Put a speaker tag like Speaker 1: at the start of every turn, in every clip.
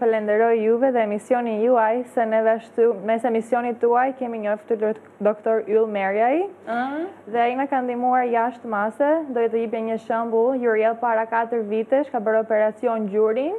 Speaker 1: falenderoj juve dhe emisionin juaj, se nëpërmjet, mes emisionit tuaj, kemi njoftur doktor Yll Merjaj, dhe ai na ka ndihmuar jashtë mase, doja të jipja një shembull, Juriel para 4 vitesh, ka bërë operacion gjurin,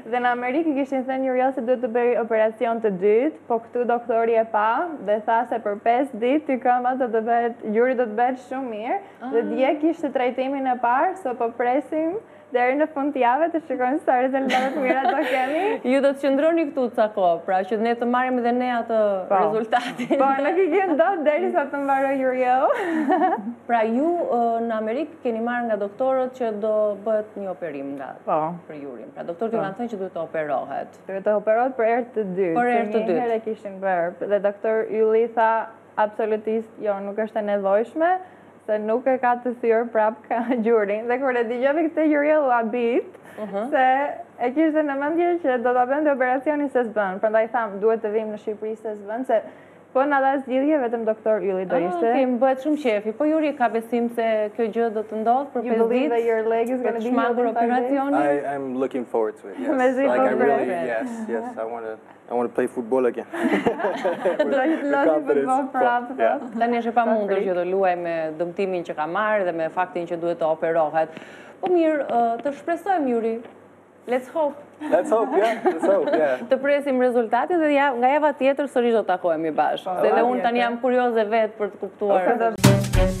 Speaker 1: Dhe në Amerikë i kishin thënë Jurit se duhet të bëhej operacion i dytë, po këtu doktori e pa dhe tha se për pesë ditë ty këmba do të bëhet, gjuri do të bëhet shumë mirë dhe dje kishte trajtimin e parë, so po presim deri në fund të javës të shikojmë sa rezultate të mira do kemi.
Speaker 2: Ju do të qëndroni këtu ca kohë, pra që ne të marrim edhe ne atë rezultatin.
Speaker 1: Po, nuk ikim dot derisa të mbarojë Juri.
Speaker 2: Pra ju në Amerikë Keni marrë nga doktorët që do bëhet një operim nga, po, për gjurin. Pra doktorët ju, po, kanë thënë që duhet të operohet.
Speaker 1: Duhet të operohet për herë të dytë.
Speaker 2: Për herë të dytë.
Speaker 1: Po e kishin bërë. Dhe doktor Ylli tha absolutisht jo, nuk është e nevojshme, se nuk e ka të thyer prapë gjurin. Dhe kur e dëgjoi këtë Juri u habit, mhm. se e kishte në mendje që do ta bënte operacionin se s'bën. Prandaj thamë, duhet të vijmë në Shqipëri se s'bën, se Po na dha zgjidhje vetëm doktor Ylli do ishte.
Speaker 2: Okej, më bëhet shumë qefi. Po Juri ka besim se kjo gjë do të ndodhë për pesë ditë.
Speaker 1: Për
Speaker 2: të shmangur operacionin. I
Speaker 3: am looking forward to it. Yes. Mezi po pres. Yes, yes. I want to I want to play football again.
Speaker 1: Do të luaj football prapë.
Speaker 2: Po. Tani është e pamundur që të luajë me dëmtimin që ka marrë dhe me faktin që duhet të operohet. Po mirë, të shpresojmë Juri. Let's hope.
Speaker 3: Let's hope, yeah. Let's hope, yeah.
Speaker 2: Të presim rezultatin dhe ja, nga java tjetër sërish do të takohemi bashkë. Po, se dhe unë tani jam kurioze vetë për të kuptuar. Okay,